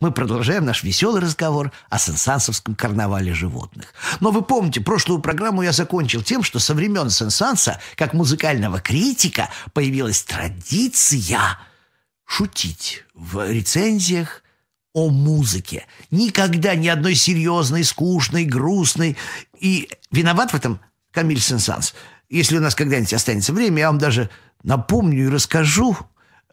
Мы продолжаем наш веселый разговор о сенсансовском карнавале животных. Но вы помните, прошлую программу я закончил тем, что со времен Сенсанса, как музыкального критика, появилась традиция шутить в рецензиях о музыке. Никогда ни одной серьезной, скучной, грустной. И виноват в этом Камиль Сенсанс. Если у нас когда-нибудь останется время, я вам даже напомню и расскажу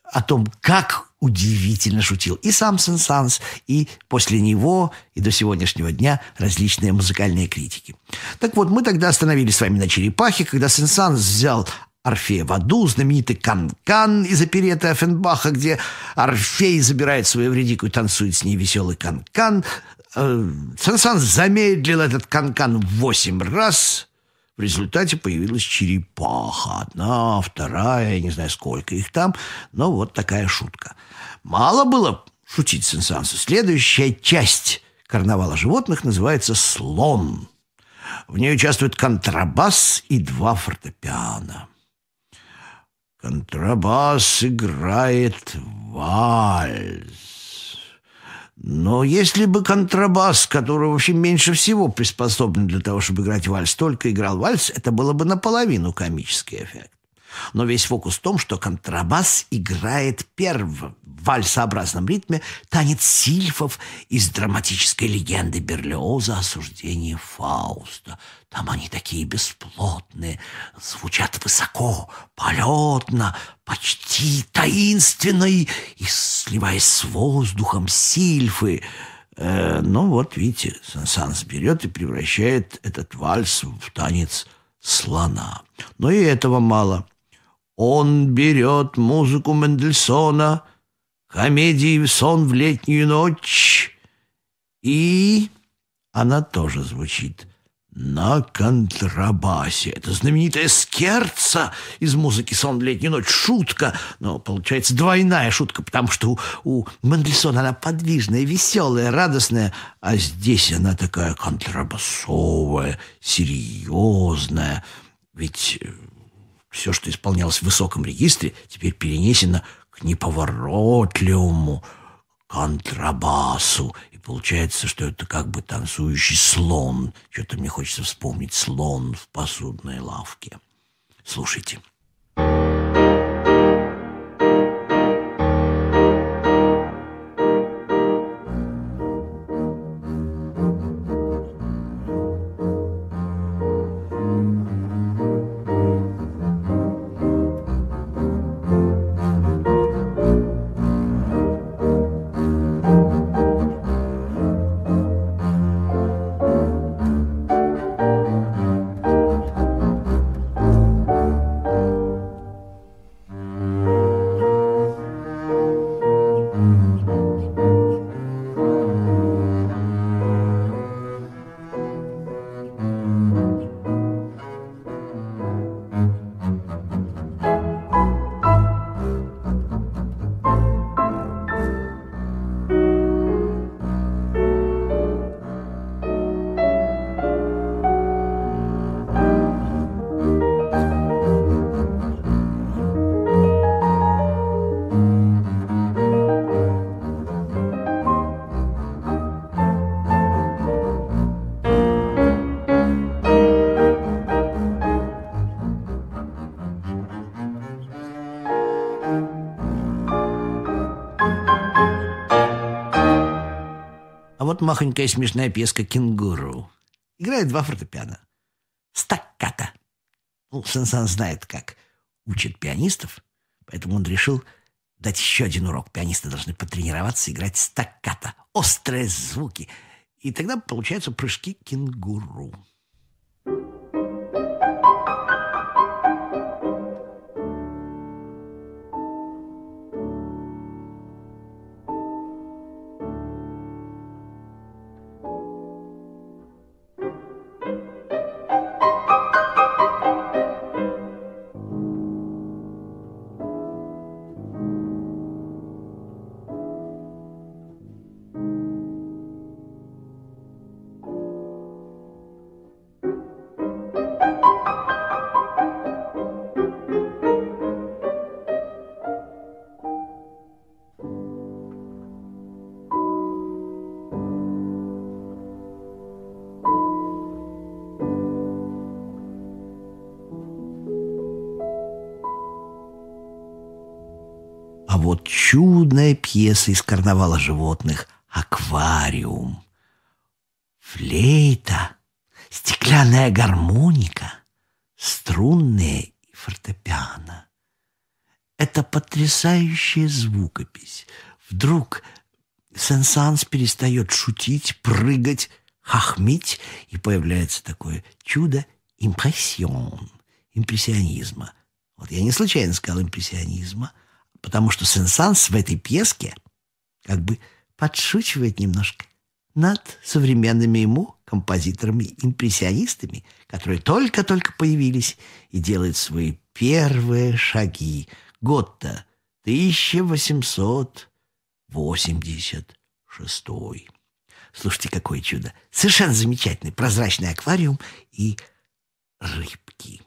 о том, как удивительно шутил и сам Сен-Санс, и после него, и до сегодняшнего дня различные музыкальные критики. Так вот, мы тогда остановились с вами на черепахе, когда Сен-Санс взял Орфея в аду, знаменитый канкан из опереты Офенбаха, где Орфей забирает свою вредику и танцует с ней веселый канкан. Э, Сен-Санс замедлил этот канкан в восемь раз, в результате появилась черепаха. Одна, вторая, я не знаю, сколько их там, но вот такая шутка. Мало было шутить Сенсансу. Следующая часть карнавала животных называется «Слон». В ней участвует контрабас и два фортепиано. Контрабас играет вальс. Но если бы контрабас, который вообще меньше всего приспособлен для того, чтобы играть вальс, только играл вальс, это было бы наполовину комический эффект. Но весь фокус в том, что контрабас играет первым в вальсообразном ритме танец сильфов из драматической легенды Берлиоза «Осуждение Фауста». Там они такие бесплотные, звучат высоко, полетно, почти таинственно и, сливаясь с воздухом сильфы. Э, ну вот, видите, Санс берет и превращает этот вальс в танец слона. Но и этого мало – он берет музыку Мендельсона, комедии «Сон в летнюю ночь» и... Она тоже звучит на контрабасе. Это знаменитая скерца из музыки «Сон в летнюю ночь». Шутка, но получается двойная шутка, потому что у, у Мендельсона она подвижная, веселая, радостная, а здесь она такая контрабасовая, серьезная. Ведь все, что исполнялось в высоком регистре, теперь перенесено к неповоротливому контрабасу. Получается, что это как бы танцующий слон. Что-то мне хочется вспомнить слон в посудной лавке. Слушайте. Вот махонькая смешная песка «Кенгуру». Играет два фортепиано. Стакката. Ну, Сенсан знает, как учат пианистов, поэтому он решил дать еще один урок. Пианисты должны потренироваться играть стакката. Острые звуки. И тогда получаются прыжки кенгуру. Чудная пьеса из карнавала животных «Аквариум». Флейта, стеклянная гармоника, струнные и фортепиано. Это потрясающая звукопись. Вдруг Сен-Санс перестает шутить, прыгать, хохмить, и появляется такое чудо импрессион, импрессионизма. Вот я не случайно сказал импрессионизма, потому что Сен-Санс в этой пьеске как бы подшучивает немножко над современными ему композиторами-импрессионистами, которые только-только появились и делают свои первые шаги. Год-то 1886. Слушайте, какое чудо. Совершенно замечательный прозрачный аквариум и рыбки.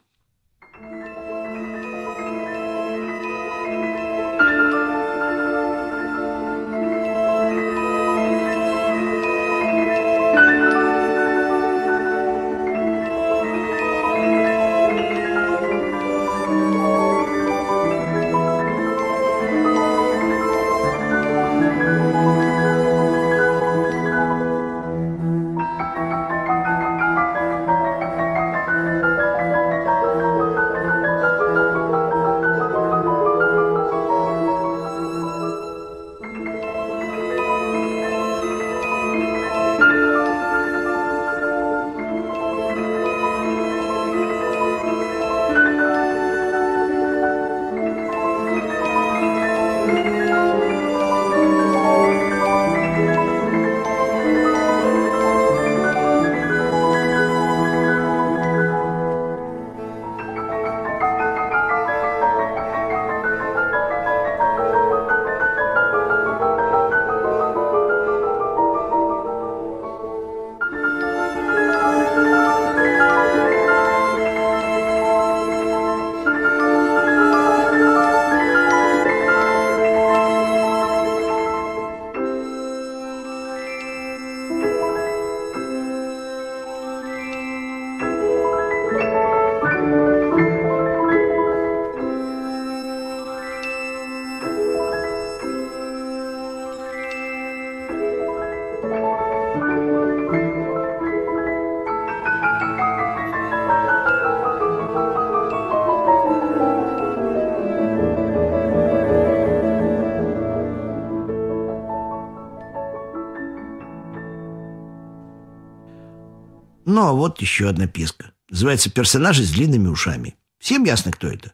А вот еще одна песка. Называется «Персонажи с длинными ушами». Всем ясно, кто это?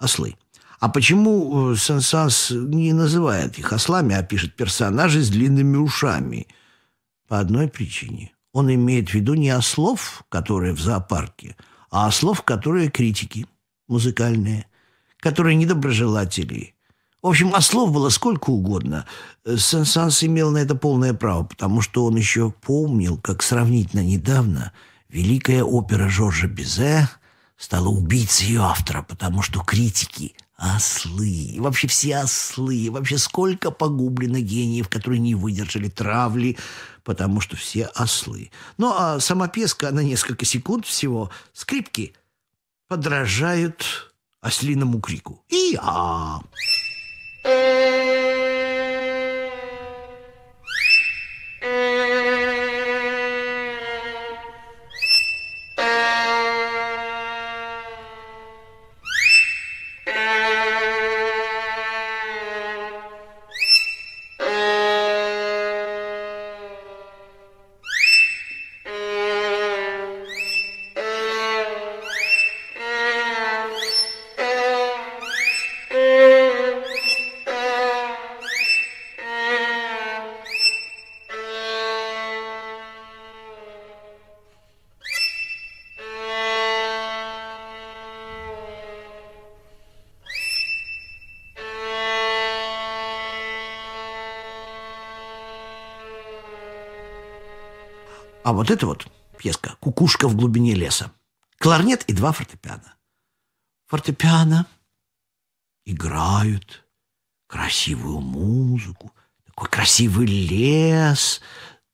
Ослы. А почему э, Сенсанс не называет их ослами, а пишет «персонажи с длинными ушами»? По одной причине. Он имеет в виду не ослов, которые в зоопарке, а ослов, которые критики музыкальные, которые недоброжелатели, в общем, ослов было сколько угодно. Сен-Санс имел на это полное право, потому что он еще помнил, как сравнительно недавно великая опера Жоржа Бизе стала убийцей ее автора, потому что критики – ослы, вообще все ослы, вообще сколько погублено гениев, которые не выдержали травли, потому что все ослы. Ну, а сама песка на несколько секунд всего, скрипки подражают ослиному крику. И-а! А вот это вот пьеска «Кукушка в глубине леса». Кларнет и два фортепиано. Фортепиано играют красивую музыку, такой красивый лес,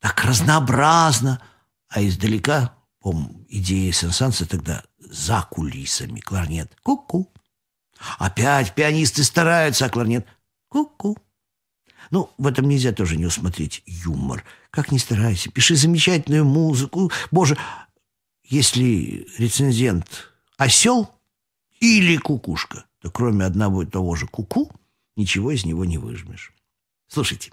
так разнообразно. А издалека, помню, идея Сенсанса тогда за кулисами. Кларнет. Ку-ку. Опять пианисты стараются, а кларнет. Ку-ку. Ну, в этом нельзя тоже не усмотреть юмор. Как ни старайся, пиши замечательную музыку. Боже, если рецензент осел или кукушка, то кроме одного и того же куку -ку, ничего из него не выжмешь. Слушайте.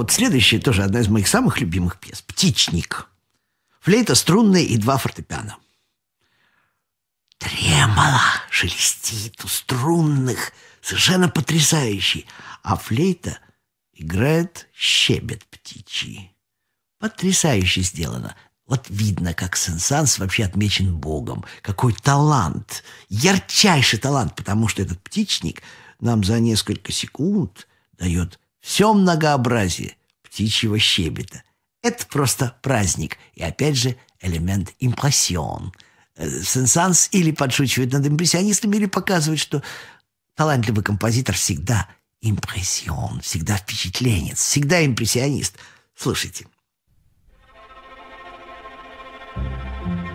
Вот следующая тоже одна из моих самых любимых пьес «Птичник». Флейта струнная и два фортепиано. Тремоло шелестит у струнных, совершенно потрясающий. А флейта играет щебет птичий. Потрясающе сделано. Вот видно, как Сен-Санс вообще отмечен Богом. Какой талант, ярчайший талант, потому что этот птичник нам за несколько секунд дает все многообразие птичьего щебета. Это просто праздник. И опять же элемент импрессион. Э, Сенсанс или подшучивает над импрессионистами, или показывает, что талантливый композитор всегда импрессион, всегда впечатленец, всегда импрессионист. Слушайте. А вот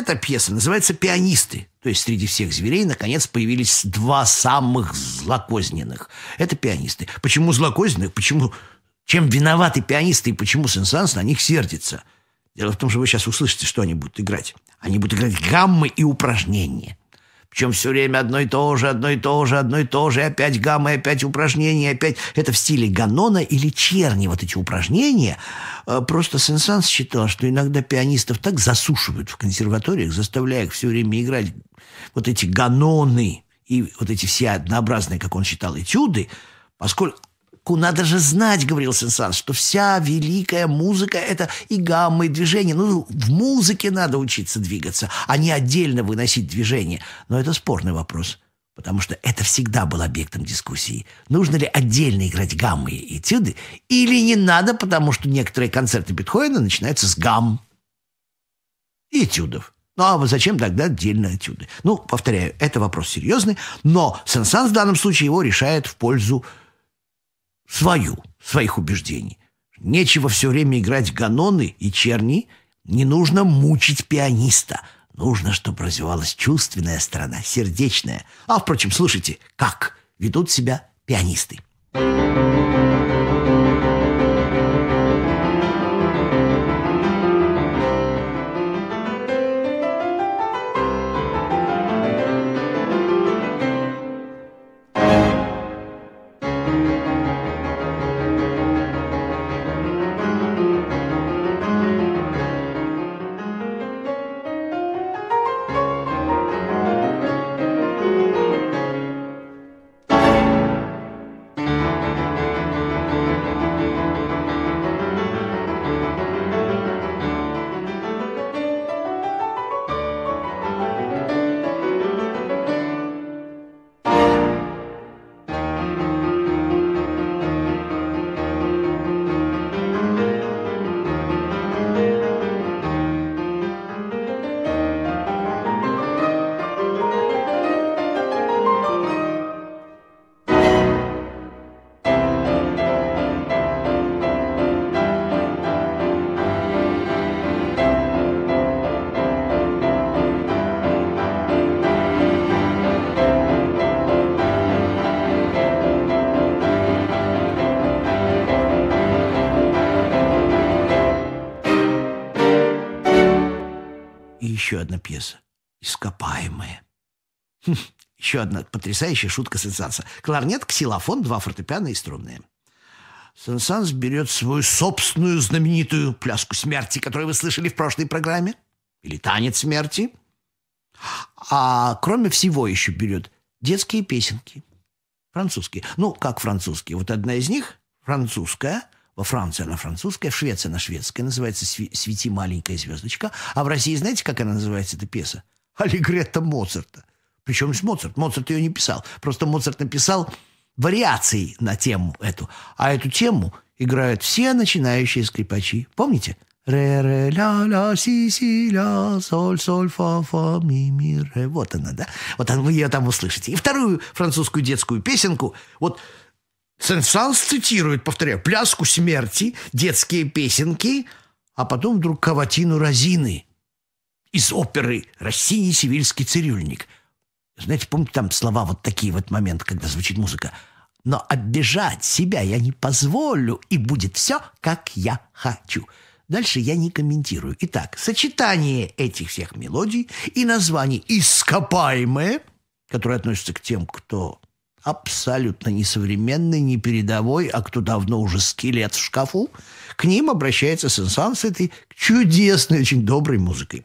эта пьеса называется «Пианисты». То есть среди всех зверей, наконец, появились два самых злокозненных. Это пианисты. Почему злокозненных? Почему... Чем виноваты пианисты и почему Сен-Санс на них сердится? Дело в том, что вы сейчас услышите, что они будут играть. Они будут играть гаммы и упражнения. Причем все время одно и то же, одно и то же, одно и то же, опять гаммы, опять упражнения, опять... Это в стиле Ганона или Черни, вот эти упражнения. А, просто Сен-Санс считал, что иногда пианистов так засушивают в консерваториях, заставляя их все время играть вот эти ганоны и вот эти все однообразные, как он считал, этюды, поскольку надо же знать, говорил Сенсан, что вся великая музыка — это и гаммы, и движения. Ну, в музыке надо учиться двигаться, а не отдельно выносить движение. Но это спорный вопрос, потому что это всегда был объектом дискуссии. Нужно ли отдельно играть гаммы и этюды, или не надо, потому что некоторые концерты Бетховена начинаются с гамм и этюдов. Ну, а зачем тогда отдельно этюды? Ну, повторяю, это вопрос серьезный, но Сенсан в данном случае его решает в пользу свою, своих убеждений. Нечего все время играть ганоны и черни, не нужно мучить пианиста. Нужно, чтобы развивалась чувственная сторона, сердечная. А, впрочем, слушайте, как ведут себя пианисты. еще Ископаемая. Хм, еще одна потрясающая шутка-сенсация. Кларнет, ксилофон, два фортепиано и струнные. Сен-Санс берет свою собственную знаменитую пляску смерти, которую вы слышали в прошлой программе, или танец смерти. А кроме всего еще берет детские песенки. Французские. Ну, как французские. Вот одна из них французская – во Франции она французская, в Швеции она шведская, называется «Свети маленькая звездочка». А в России знаете, как она называется, эта пьеса? «Аллегретто Моцарта». Причем с Моцарт. Моцарт ее не писал. Просто Моцарт написал вариации на тему эту. А эту тему играют все начинающие скрипачи. Помните? Ре, ре, ля, ля, си, си, ля, соль, соль, фа, фа, ми, ми, ре. Вот она, да? Вот вы ее там услышите. И вторую французскую детскую песенку. Вот Сен-Санс цитирует, повторяю, «Пляску смерти», детские песенки, а потом вдруг «Каватину Розины» из оперы «Россини Сивильский цирюльник». Знаете, помните там слова вот такие вот моменты, когда звучит музыка? «Но обижать себя я не позволю, и будет все, как я хочу». Дальше я не комментирую. Итак, сочетание этих всех мелодий и названий «ископаемые», которые относятся к тем, кто абсолютно несовременный, не передовой, а кто давно уже скелет в шкафу, к ним обращается Сенсан этой чудесной, очень доброй музыкой.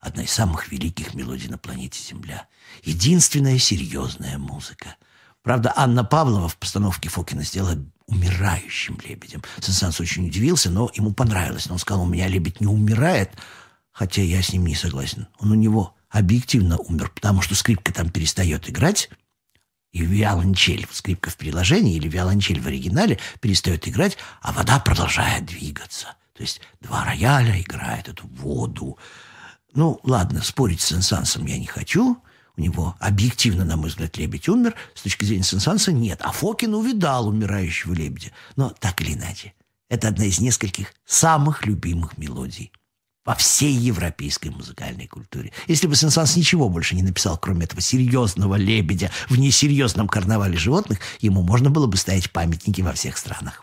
одна из самых великих мелодий на планете Земля. Единственная серьезная музыка. Правда, Анна Павлова в постановке Фокина сделала умирающим лебедем. Сенсанс очень удивился, но ему понравилось. Но он сказал, у меня лебедь не умирает, хотя я с ним не согласен. Он у него объективно умер, потому что скрипка там перестает играть, и виолончель, скрипка в приложении или виолончель в оригинале перестает играть, а вода продолжает двигаться. То есть два рояля играют эту воду. Ну, ладно, спорить с Сенсансом я не хочу. У него объективно, на мой взгляд, лебедь умер. С точки зрения Сенсанса нет. А Фокин увидал умирающего лебедя. Но так или иначе, это одна из нескольких самых любимых мелодий во всей европейской музыкальной культуре. Если бы Сен-Санс ничего больше не написал, кроме этого серьезного лебедя в несерьезном карнавале животных, ему можно было бы ставить памятники во всех странах.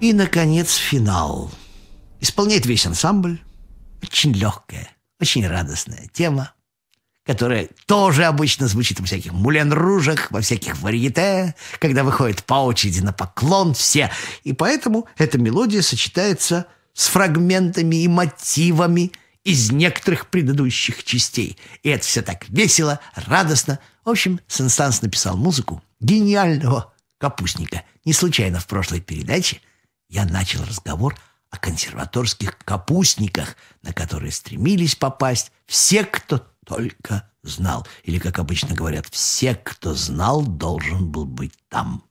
И, наконец, финал. Исполняет весь ансамбль. Очень легкая, очень радостная тема, которая тоже обычно звучит во всяких мулен-ружах, во всяких варьете, когда выходит по очереди на поклон все. И поэтому эта мелодия сочетается с фрагментами и мотивами из некоторых предыдущих частей. И это все так весело, радостно. В общем, Сенсанс написал музыку гениального капустника. Не случайно в прошлой передаче я начал разговор о консерваторских капустниках, на которые стремились попасть все, кто только знал. Или, как обычно говорят, все, кто знал, должен был быть там.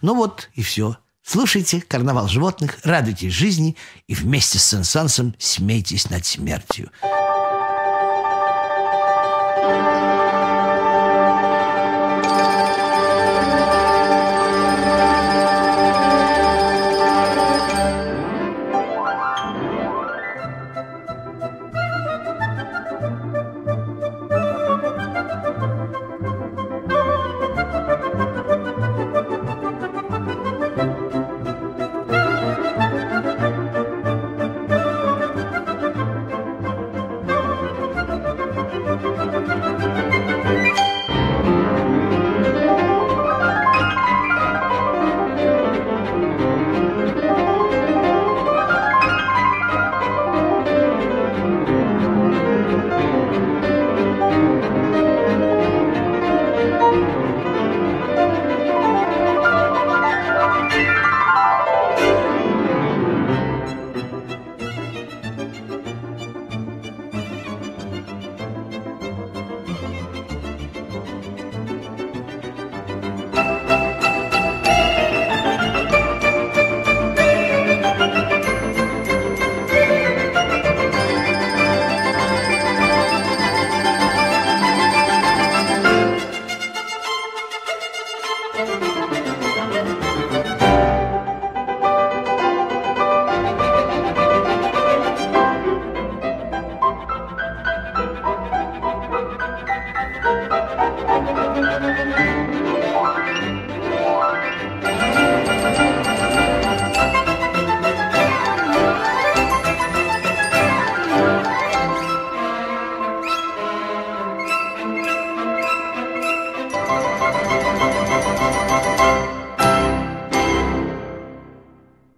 Ну вот и все. Слушайте «Карнавал животных», радуйтесь жизни и вместе с Сенсансом смейтесь над смертью.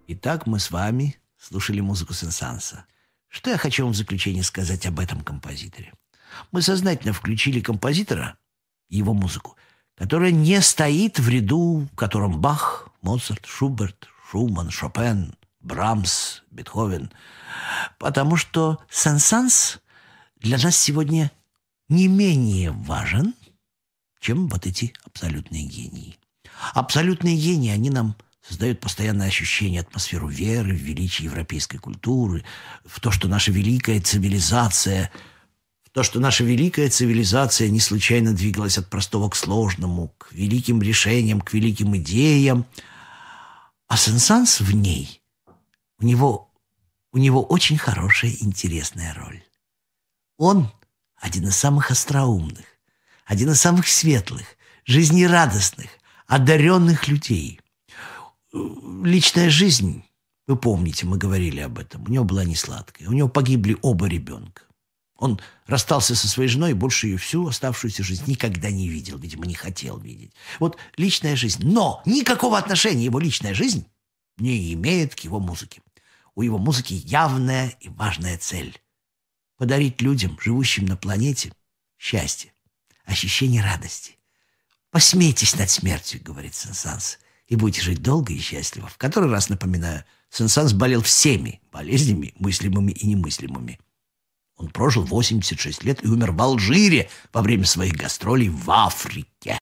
Итак, мы с вами слушали музыку Сенсанса. Что я хочу вам в заключение сказать об этом композиторе? Мы сознательно включили композитора, его музыку, которая не стоит в ряду, в котором Бах, Моцарт, Шуберт, Шуман, Шопен, Брамс, Бетховен, потому что Сен-Санс для нас сегодня не менее важен, чем вот эти абсолютные гении. Абсолютные гении, они нам создают постоянное ощущение, атмосферу веры в величие европейской культуры, в то, что наша великая цивилизация – то, что наша великая цивилизация не случайно двигалась от простого к сложному, к великим решениям, к великим идеям. А Сенсанс в ней, у него, у него очень хорошая, интересная роль. Он один из самых остроумных, один из самых светлых, жизнерадостных, одаренных людей. Личная жизнь, вы помните, мы говорили об этом, у него была не сладкая. У него погибли оба ребенка. Он расстался со своей женой и больше ее всю оставшуюся жизнь никогда не видел, видимо, не хотел видеть. Вот личная жизнь. Но никакого отношения его личная жизнь не имеет к его музыке. У его музыки явная и важная цель – подарить людям, живущим на планете, счастье, ощущение радости. «Посмейтесь над смертью», — говорит Сен-Санс, «и будете жить долго и счастливо». В который раз напоминаю, Сен-Санс болел всеми болезнями, мыслимыми и немыслимыми. Он прожил 86 лет и умер в Алжире во время своих гастролей в Африке.